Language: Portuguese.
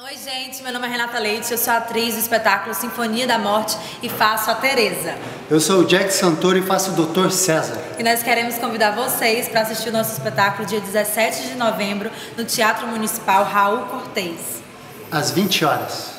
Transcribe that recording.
Oi, gente, meu nome é Renata Leite, eu sou atriz do espetáculo Sinfonia da Morte e faço a Teresa. Eu sou o Jack Santoro e faço o Dr. César. E nós queremos convidar vocês para assistir o nosso espetáculo dia 17 de novembro no Teatro Municipal Raul Cortez. Às 20 horas.